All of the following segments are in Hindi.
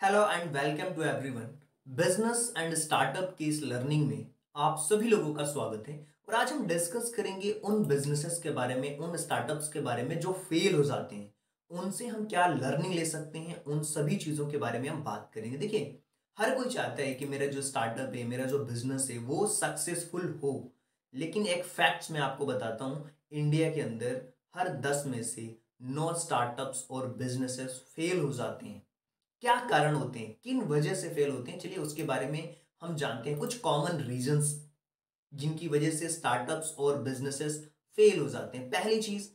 Hello and welcome to everyone business and startup की इस लर्निंग में आप सभी लोगों का स्वागत है। और आज हम डिस्कस करेंगे उन बिजनेसेस के बारे में, उन स्टार्टअप्स के बारे में जो फेल हो जाते हैं। उनसे हम क्या लर्निंग ले सकते हैं, उन सभी चीज़ों के बारे में हम बात करेंगे। देखिए, हर कोई चाहता है कि मेरा जो स्टार्टअप है, मेरा जो बिज़नेस है, वो सक्सेसफुल हो। लेकिन एक फैक्ट्स मैं आपको बताता हूँ इंडिया के अंदर हर दस में से नौ स्टार्टअप्स और बिजनेसेस फेल हो जाते हैं। क्या कारण होते हैं? किन वजह से फेल होते हैं? चलिए उसके बारे में हम जानते हैं। कुछ कॉमन रीजंस जिनकी वजह से स्टार्टअप्स और बिजनेसेस फेल हो जाते हैं। पहली चीज़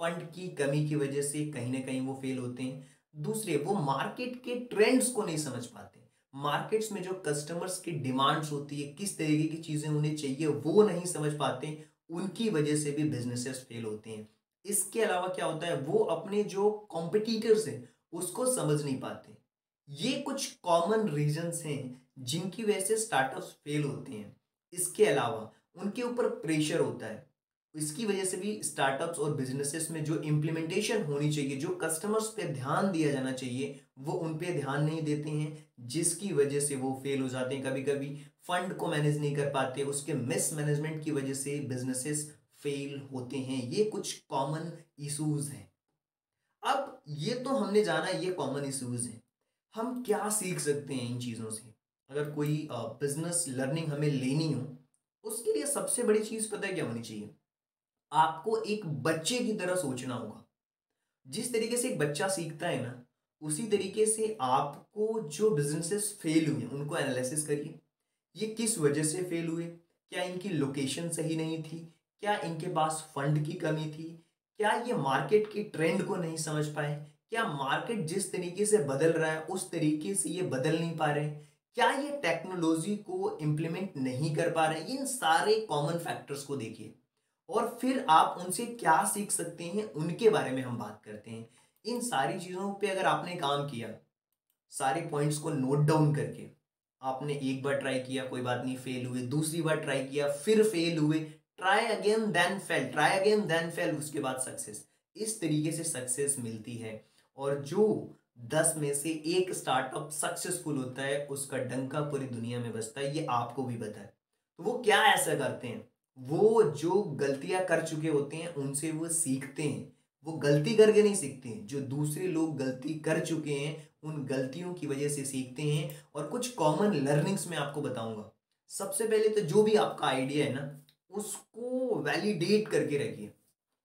फंड की कमी की वजह से कहीं ना कहीं वो फेल होते हैं। दूसरे, वो मार्केट के ट्रेंड्स को नहीं समझ पाते। मार्केट्स में जो कस्टमर्स की डिमांड्स होती है, किस तरीके की चीज़ें उन्हें चाहिए, वो नहीं समझ पाते। उनकी वजह से भी बिजनेसेस फेल होते हैं। इसके अलावा क्या होता है? वो अपने जो कॉम्पिटिटर्स हैं, उसको समझ नहीं पाते। ये कुछ कॉमन रीजंस हैं जिनकी वजह से स्टार्टअप्स फेल होते हैं। इसके अलावा उनके ऊपर प्रेशर होता है। इसकी वजह से भी स्टार्टअप्स और बिजनेसेस में जो इम्प्लीमेंटेशन होनी चाहिए, जो कस्टमर्स पे ध्यान दिया जाना चाहिए, वो उन पे ध्यान नहीं देते हैं, जिसकी वजह से वो फेल हो जाते हैं कभी कभी फंड को मैनेज नहीं कर पाते, उसके मिस मैनेजमेंट की वजह से बिजनेसेस फेल होते हैं। ये कुछ कॉमन इशूज हैं। अब ये तो हमने जाना, ये कॉमन इशूज हैं। हम क्या सीख सकते हैं इन चीज़ों से? अगर कोई बिज़नेस लर्निंग हमें लेनी हो, उसके लिए सबसे बड़ी चीज़ पता है क्या होनी चाहिए? आपको एक बच्चे की तरह सोचना होगा। जिस तरीके से एक बच्चा सीखता है ना, उसी तरीके से आपको जो बिजनेसेस फेल हुए उनको एनालिसिस करिए। ये किस वजह से फेल हुए? क्या इनकी लोकेशन सही नहीं थी? क्या इनके पास फंड की कमी थी? क्या ये मार्केट की ट्रेंड को नहीं समझ पाए? क्या मार्केट जिस तरीके से बदल रहा है, उस तरीके से ये बदल नहीं पा रहे? क्या ये टेक्नोलॉजी को इम्प्लीमेंट नहीं कर पा रहे? इन सारे कॉमन फैक्टर्स को देखिए। और फिर आप उनसे क्या सीख सकते हैं, उनके बारे में हम बात करते हैं। इन सारी चीज़ों पे अगर आपने काम किया, सारे पॉइंट्स को नोट डाउन करके, आपने एक बार ट्राई किया, कोई बात नहीं फेल हुए, दूसरी बार ट्राई किया, फिर फेल हुए try again then fail try again then fail उसके बाद सक्सेस इस तरीके से सक्सेस मिलती है। और जो दस में से एक स्टार्टअप सक्सेसफुल होता है, उसका डंका पूरी दुनिया में बसता है, ये आपको भी पता है। तो वो क्या ऐसा करते हैं? वो जो गलतियाँ कर चुके होते हैं, उनसे वो सीखते हैं। वो गलती करके नहीं सीखते हैं। जो दूसरे लोग गलती कर चुके हैं, उन गलतियों की वजह से सीखते हैं। और कुछ कॉमन लर्निंग्स में आपको बताऊँगा। सबसे पहले तो जो भी आपका आइडिया है ना, उसको वैलिडेट करके रखिए।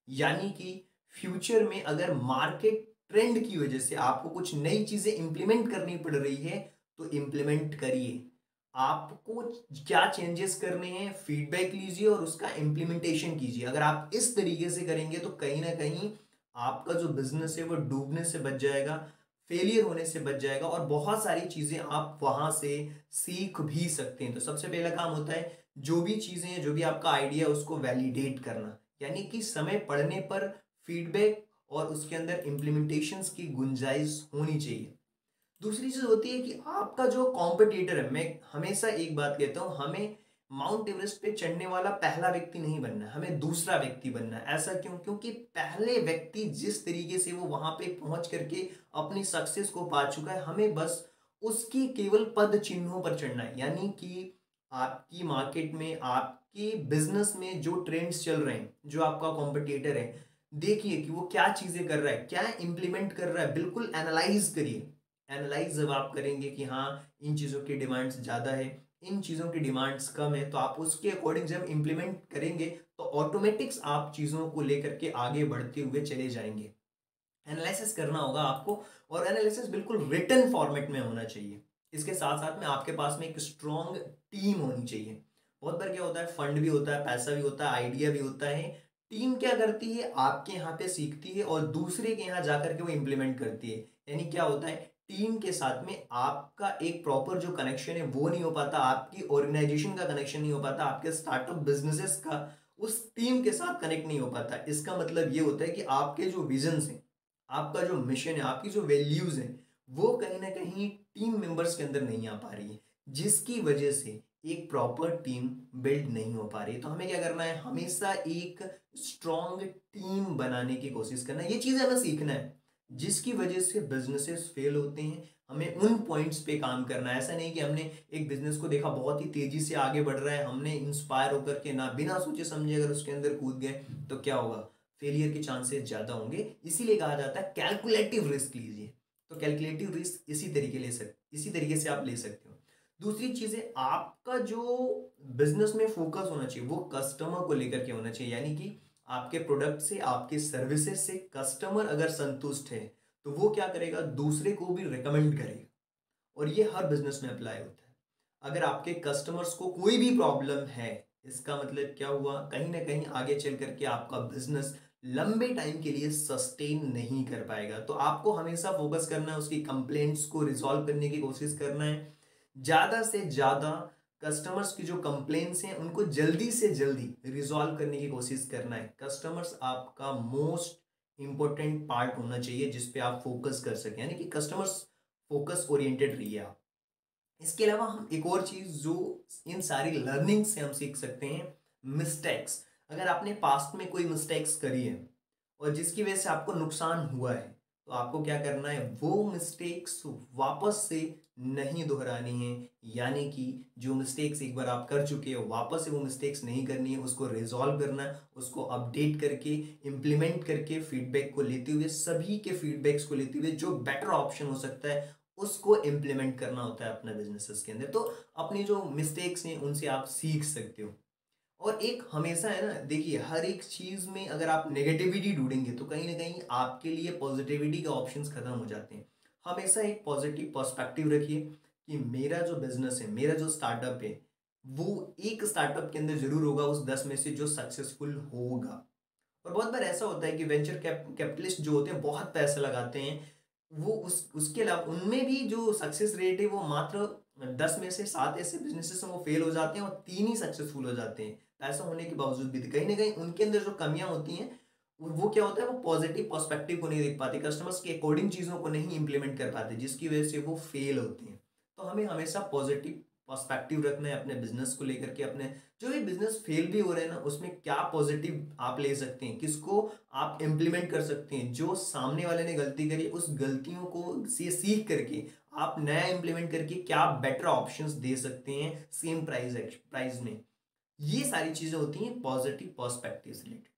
यानी कि फ्यूचर में अगर मार्केट ट्रेंड की वजह से आपको कुछ नई चीज़ें इंप्लीमेंट करनी पड़ रही है तो इंप्लीमेंट करिए। आपको क्या चेंजेस करने हैं फीडबैक लीजिए और उसका इंप्लीमेंटेशन कीजिए। अगर आप इस तरीके से करेंगे तो कहीं ना कहीं आपका जो बिज़नेस है, वो डूबने से बच जाएगा फेलियर होने से बच जाएगा और बहुत सारी चीज़ें आप वहाँ से सीख भी सकते हैं। तो सबसे पहला काम होता है, जो भी चीज़ें हैं, जो भी आपका आइडिया उसको वैलिडेट करना। यानी कि समय पढ़ने पर फीडबैक और उसके अंदर इम्प्लीमेंटेशन की गुंजाइश होनी चाहिए। दूसरी चीज़ होती है कि आपका जो कॉम्पिटिटर है, मैं हमेशा एक बात कहता हूँ, हमें माउंट एवरेस्ट पे चढ़ने वाला पहला व्यक्ति नहीं बनना हमें दूसरा व्यक्ति बनना ऐसा क्यों? क्योंकि पहले व्यक्ति जिस तरीके से वो वहाँ पे पहुँच करके अपनी सक्सेस को पा चुका है, हमें बस उसकी केवल पद चिन्हों पर चढ़ना है। यानी कि आपकी मार्केट में, आपके बिज़नेस में जो ट्रेंड्स चल रहे हैं, जो आपका कॉम्पिटिटर है देखिए कि वो क्या चीज़ें कर रहा है, क्या इंप्लीमेंट कर रहा है, बिल्कुल एनालाइज करिए। एनालाइज जब आप करेंगे कि हाँ इन चीज़ों की डिमांड्स ज़्यादा है, इन चीज़ों की डिमांड्स कम है तो आप उसके अकॉर्डिंग जब इम्प्लीमेंट करेंगे तो ऑटोमेटिक्स आप चीज़ों को लेकर के आगे बढ़ते हुए चले जाएँगे। एनालिसिस करना होगा आपको और एनालिसिस बिल्कुल रिटर्न फॉर्मेट में होना चाहिए। इसके साथ साथ में आपके पास में एक स्ट्रॉन्ग टीम होनी चाहिए। बहुत बार क्या होता है फंड भी होता है, पैसा भी होता है आइडिया भी होता है टीम क्या करती है? आपके यहाँ पे सीखती है और दूसरे के यहाँ जाकर के वो इम्प्लीमेंट करती है। यानी क्या होता है? टीम के साथ में आपका एक प्रॉपर जो कनेक्शन है, वो नहीं हो पाता। आपकी ऑर्गेनाइजेशन का कनेक्शन नहीं हो पाता। आपके स्टार्टअप बिजनेसेस का उस टीम के साथ कनेक्ट नहीं हो पाता। इसका मतलब ये होता है कि आपके जो विजन है, आपका जो मिशन है, आपकी जो वैल्यूज़ है, वो कहीं ना कहीं टीम मेंबर्स के अंदर नहीं आ पा रही है। जिसकी वजह से एक प्रॉपर टीम बिल्ड नहीं हो पा रही। तो हमें क्या करना है? हमेशा एक स्ट्रॉन्ग टीम बनाने की कोशिश करना है। ये चीज़ हमें सीखना है, जिसकी वजह से बिजनेसेस फेल होते हैं। हमें उन पॉइंट्स पे काम करना है। ऐसा नहीं कि हमने एक बिज़नेस को देखा बहुत ही तेज़ी से आगे बढ़ रहा है, हमने इंस्पायर होकर के ना बिना सोचे समझे अगर उसके अंदर कूद गए तो क्या होगा? फेलियर के चांसेस ज़्यादा होंगे। इसीलिए कहा जाता है कैलकुलेटिव रिस्क लीजिए। तो कैलकुलेटिव रिस्क इसी तरीके ले सकते इसी तरीके से आप ले सकते हो। दूसरी चीज़ है आपका जो बिज़नेस में फोकस होना चाहिए, वो कस्टमर को लेकर के होना चाहिए। यानी कि आपके प्रोडक्ट से, आपके सर्विसेज़ से कस्टमर अगर संतुष्ट है तो वो क्या करेगा? दूसरे को भी रिकमेंड करेगा। और ये हर बिज़नेस में अप्लाई होता है। अगर आपके कस्टमर्स को कोई भी प्रॉब्लम है, इसका मतलब क्या हुआ? कहीं ना कहीं आगे चल करके आपका बिज़नेस लंबे टाइम के लिए सस्टेन नहीं कर पाएगा। तो आपको हमेशा फोकस करना है, उसकी कंप्लेंट्स को रिजॉल्व करने की कोशिश करना है। ज़्यादा से ज़्यादा कस्टमर्स की जो कंप्लेंट्स हैं, उनको जल्दी से जल्दी रिजॉल्व करने की कोशिश करना है। कस्टमर्स आपका मोस्ट इंपॉर्टेंट पार्ट होना चाहिए जिस पे आप फोकस कर सकें। यानी कि कस्टमर्स फोकस ओरिएंटेड रहिए आप। इसके अलावा हम एक और चीज़ जो इन सारी लर्निंग से हम सीख सकते हैं मिस्टेक्स अगर आपने पास्ट में कोई मिस्टेक्स करी है और जिसकी वजह से आपको नुकसान हुआ है तो आपको क्या करना है? वो मिस्टेक्स वापस से नहीं दोहरानी है। यानी कि जो मिस्टेक्स एक बार आप कर चुके हो, वापस से वो मिस्टेक्स नहीं करनी है, उसको रिजॉल्व करना, उसको अपडेट करके इम्प्लीमेंट करके फीडबैक को लेते हुए, सभी के फीडबैक्स को लेते हुए जो बेटर ऑप्शन हो सकता है, उसको इम्प्लीमेंट करना होता है अपने बिजनेसेस के अंदर। तो अपनी जो मिस्टेक्स हैं, उनसे आप सीख सकते हो। और एक हमेशा है ना, देखिए, हर एक चीज़ में अगर आप नेगेटिविटी ढूंढेंगे तो कहीं ना कहीं आपके लिए पॉजिटिविटी के ऑप्शंस खत्म हो जाते हैं। हमेशा एक पॉजिटिव पर्सपेक्टिव रखिए कि मेरा जो बिज़नेस है, मेरा जो स्टार्टअप है, वो एक स्टार्टअप के अंदर ज़रूर होगा, उस दस में से जो सक्सेसफुल होगा। और बहुत बार ऐसा होता है कि वेंचर कैपिटलिस्ट जो होते हैं, बहुत पैसे लगाते हैं, वो उस, उसके अलावा उनमें भी जो सक्सेस रेट है, वो मात्र दस में से सात ऐसे बिजनेसेस हैं, वो फेल हो जाते हैं और तीन ही सक्सेसफुल हो जाते हैं। ऐसा होने के बावजूद भी। कहीं ना कहीं उनके अंदर जो कमियाँ होती हैं, वो क्या होता है, वो पॉजिटिव पर्सपेक्टिव को नहीं देख पाते। कस्टमर्स के अकॉर्डिंग चीज़ों को नहीं इंप्लीमेंट कर पाते, जिसकी वजह से वो फेल होती हैं। तो हमें हमेशा पॉजिटिव पर्सपेक्टिव रखना है अपने बिज़नेस को लेकर के, अपने जो भी बिज़नेस फेल भी हो रहे हैं ना, उसमें क्या पॉजिटिव आप ले सकते हैं, किसको आप इम्प्लीमेंट कर सकते हैं, जो सामने वाले ने गलती करी, उस गलतियों को से सीख करके, आप नया इम्प्लीमेंट करके क्या बेटर ऑप्शंस दे सकते हैं सेम प्राइस प्राइस में। ये सारी चीज़ें होती हैं पॉजिटिव पर्सपेक्टिव रिलेटेड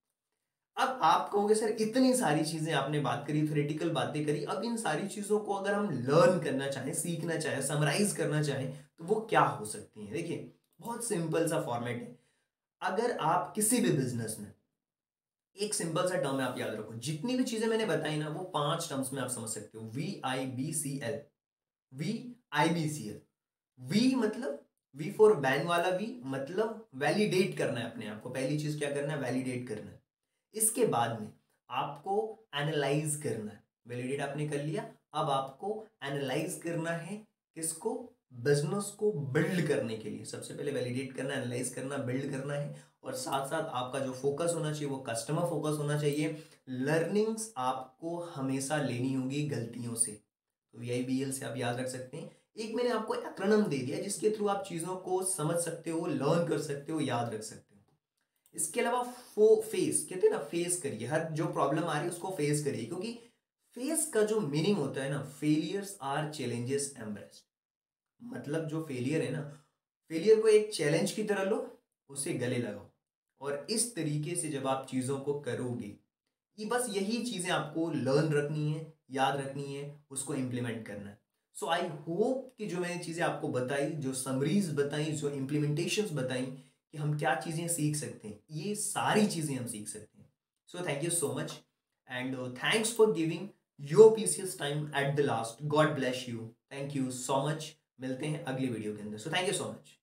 अब आप कहोगे, सर, इतनी सारी चीज़ें आपने बात करी थ्योरेटिकल बातें करी, अब इन सारी चीज़ों को अगर हम लर्न करना चाहें, सीखना चाहें समराइज करना चाहें तो वो क्या हो सकती है? देखिए, बहुत सिंपल सा फॉर्मेट है। अगर आप किसी भी बिज़नेस में, एक सिंपल सा टर्म आप याद रखो, जितनी भी चीज़ें मैंने बताई ना, वो पाँच टर्म्स में आप समझ सकते हो। V I B C L V I B C L V मतलब वी फॉर बैन वाला वी मतलब वैलिडेट करना है अपने आप को। पहली चीज़ क्या करना है? वैलिडेट करना है। इसके बाद में आपको एनालाइज करना है। वैलिडेट आपने कर लिया। अब आपको एनालाइज करना है किसको? बिज़नेस को बिल्ड करने के लिए। सबसे पहले वैलिडेट करना एनालाइज करना बिल्ड करना है। और साथ साथ आपका जो फोकस होना चाहिए, वो कस्टमर फोकस होना चाहिए। लर्निंग्स आपको हमेशा लेनी होगी गलतियों से। तो वी आई बी एल से आप याद रख सकते हैं। एक मैंने आपको एक्रोनम दे दिया जिसके थ्रू आप चीज़ों को समझ सकते हो लर्न कर सकते हो, याद रख सकते हो। इसके अलावा फो फेस कहते हैं ना फेस करिए। हर जो प्रॉब्लम आ रही है उसको फेस करिए, क्योंकि फेस का जो मीनिंग होता है ना फेलियर्स आर चैलेंजेस एम्ब्रेस्ड मतलब जो फेलियर है ना फेलियर को एक चैलेंज की तरह लो, उसे गले लगाओ। और इस तरीके से जब आप चीज़ों को करोगे, ये बस यही चीज़ें आपको लर्न रखनी है, याद रखनी है, उसको इम्प्लीमेंट करना है। सो आई होप कि जो मैंने चीज़ें आपको बताई, जो समरीज बताई, जो इम्प्लीमेंटेशन बताई कि हम क्या चीज़ें सीख सकते हैं। ये सारी चीज़ें हम सीख सकते हैं। So thank you so much and thanks for giving your PCS time at the last God bless you thank you so much मिलते हैं अगली वीडियो के अंदर। So thank you so much